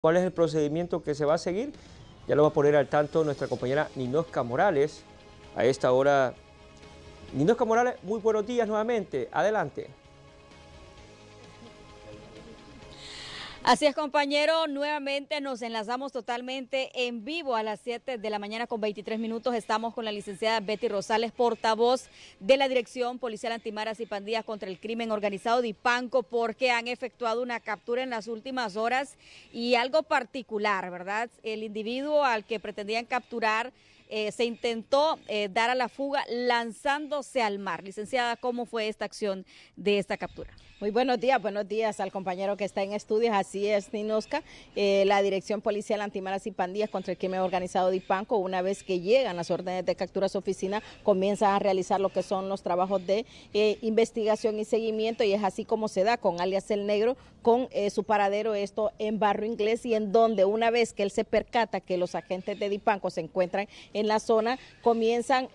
cuál es el procedimiento que se va a seguir. Ya lo va a poner al tanto nuestra compañera Ninosca Morales a esta hora. Ninosca Morales, muy buenos días nuevamente. Adelante. Así es, compañero. Nuevamente nos enlazamos totalmente en vivo a las 7 de la mañana con 23 minutos. Estamos con la licenciada Betty Rosales, portavoz de la Dirección Policial Antimaras y Pandillas contra el Crimen Organizado de Ipanco, porque han efectuado una captura en las últimas horas y algo particular, ¿verdad? El individuo al que pretendían capturar eh, se intentó eh, dar a la fuga lanzándose al mar. Licenciada, ¿cómo fue esta acción de esta captura? Muy buenos días, buenos días al compañero que está en estudios. Así es, Ninosca. Eh, la Dirección Policial Antimaras y Pandillas contra el Crimen Organizado de Ipanco, una vez que llegan las órdenes de captura a su oficina, comienza a realizar lo que son los trabajos de investigación y seguimiento, y es así como se da con alias El Negro, con su paradero, esto en Barrio Inglés, y en donde una vez que él se percata que los agentes de Dipanco se encuentran en la zona, comienzan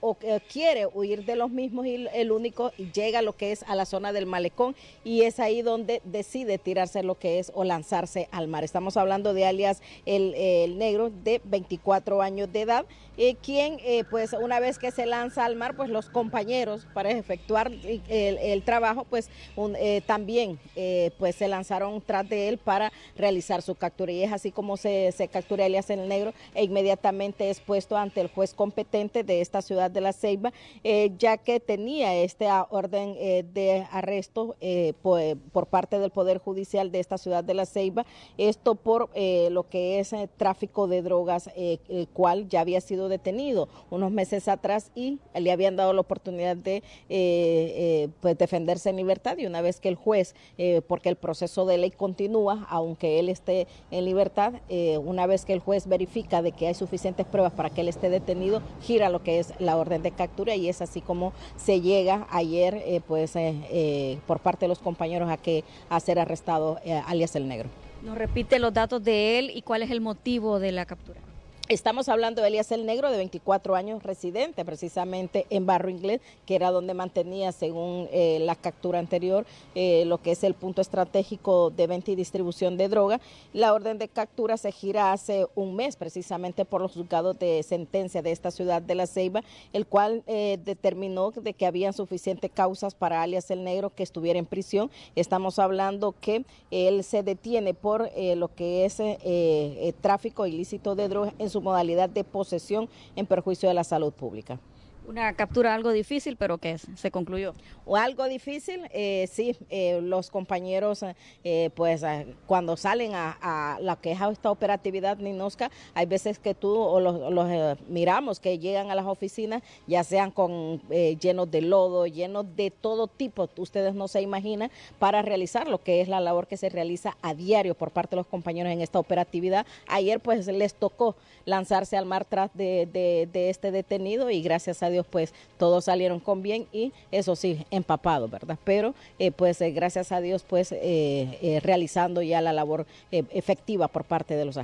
o quiere huir de los mismos y el único llega lo que es a la zona del malecón y es ahí donde decide tirarse lo que es o lanzarse al mar. Estamos hablando de alias el, negro de 24 años de edad, eh, quien eh, pues una vez que se lanza al mar, pues los compañeros para efectuar el, trabajo, pues eh, también pues se lanzaron tras de él para realizar su captura y es así como se, se captura alias el negro e inmediatamente es puesto ante el juez competente de esta ciudad de La Ceiba, eh, ya que tenía este orden eh, de arresto eh, por, parte del Poder Judicial de esta ciudad de La Ceiba, esto por lo que es tráfico de drogas, el cual ya había sido detenido unos meses atrás y le habían dado la oportunidad de pues defenderse en libertad. Y una vez que el juez, porque el proceso de ley continúa, aunque él esté en libertad, una vez que el juez verifica de que hay suficientes pruebas para que él esté detenido, gira lo que es la orden de captura y es así como se llega ayer eh, pues eh, eh, por parte de los compañeros a que a ser arrestado alias el negro. Nos repite los datos de él y cuál es el motivo de la captura. Estamos hablando de Elías el Negro, de 24 años, residente precisamente en Barro Inglés, que era donde mantenía, según eh, la captura anterior, eh, lo que es el punto estratégico de venta y distribución de droga. La orden de captura se gira hace un mes, precisamente por los juzgados de sentencia de esta ciudad de La Ceiba, el cual eh, determinó de que habían suficientes causas para alias el Negro que estuviera en prisión. Estamos hablando que él se detiene por lo que es tráfico ilícito de droga en su modalidad de posesión en perjuicio de la salud pública. Una captura algo difícil, pero que se concluyó. O algo difícil, eh, sí, eh, los compañeros, eh, pues cuando salen a, la que es esta operatividad NINOSCA, hay veces que tú o los, miramos que llegan a las oficinas, ya sean con llenos de lodo, llenos de todo tipo, ustedes no se imaginan, para realizar lo que es la labor que se realiza a diario por parte de los compañeros en esta operatividad. Ayer pues les tocó lanzarse al mar tras de, de este detenido y gracias a Dios pues todos salieron con bien y eso sí, empapados, ¿verdad? Pero eh, pues eh, gracias a Dios pues eh, realizando ya la labor efectiva por parte de los.